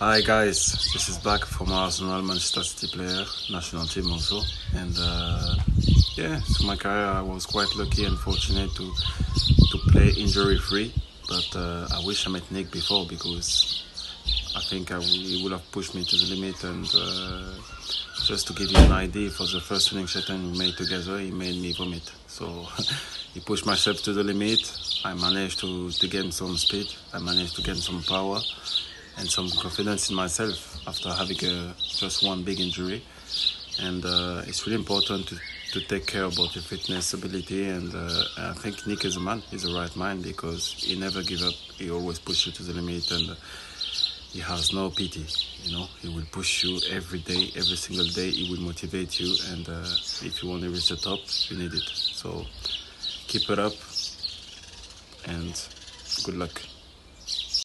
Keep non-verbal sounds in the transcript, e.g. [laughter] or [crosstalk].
Hi guys, this is Bacary from Arsenal, Manchester City player, national team also, and uh, yeah, so my career I was quite lucky and fortunate to to play injury free, but uh, I wish I met Nic before because I think I he would have pushed me to the limit and uh, just to give you an idea, for the first training session we made together, he made me vomit. So [laughs] he pushed myself to the limit. I managed to, to gain some speed. I managed to gain some power and some confidence in myself after having a, just one big injury. And uh, it's really important to, to take care about your fitness ability. And uh, I think Nic is a man. He's the right man because he never give up. He always push you to the limit and. Uh, he has no pity you know he will push you every day every single day he will motivate you and uh, if you want to reach the top you need it so keep it up and good luck